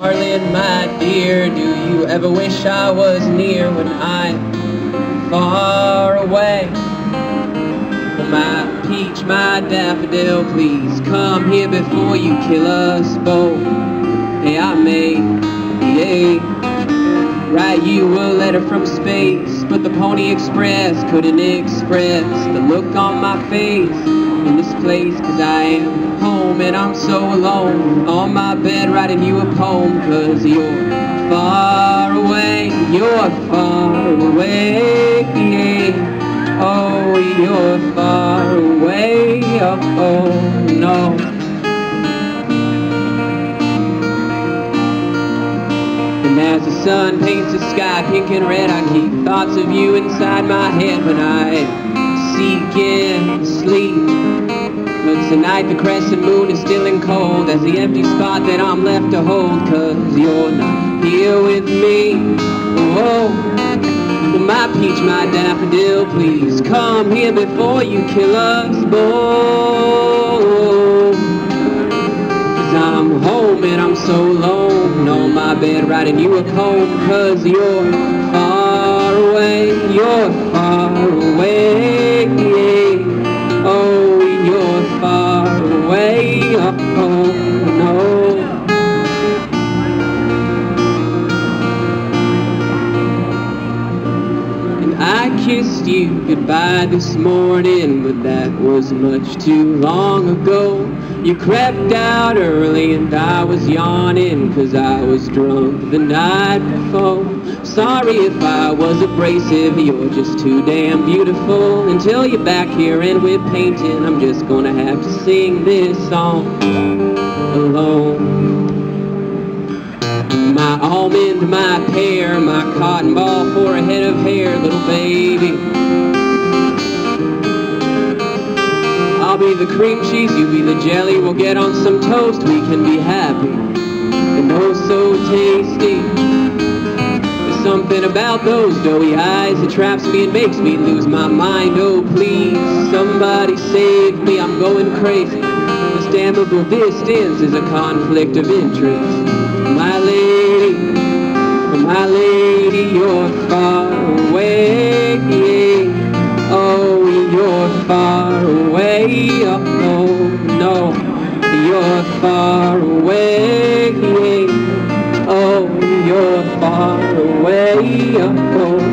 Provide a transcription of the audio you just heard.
Darling, my dear, do you ever wish I was near when I'm far away? My peach, my daffodil, please come here before you kill us both. Hey, I may, yeah, write you a letter from space, but the Pony Express couldn't express the look on my face in this place, cause I am home and I'm so alone on my bed writing you a poem, cause you're far away, you're far away. Oh, you're far away, oh, oh no. And as the sun paints the sky pink and red, I keep thoughts of you inside my head when I seek in sleep. But tonight the crescent moon is still and cold as the empty spot that I'm left to hold, cause you're not here with me. Oh, my peach, my daffodil, please come here before you kill us both. Cause I'm home and I'm so alone on my bed writing you a poem cause you're kissed you goodbye this morning, but that was much too long ago. You crept out early and I was yawning, cause I was drunk the night before. Sorry if I was abrasive, you're just too damn beautiful. Until you're back here and we're painting, I'm just gonna have to sing this song alone. My almond, my pear, my cotton baby. I'll be the cream cheese, you be the jelly, we'll get on some toast, we can be happy. And oh so tasty. There's something about those doughy eyes that traps me and makes me lose my mind. Oh please, somebody save me, I'm going crazy. This damnable distance is a conflict of interest. My lady, away. Oh, no, you're far away. Oh, you're far away. Oh,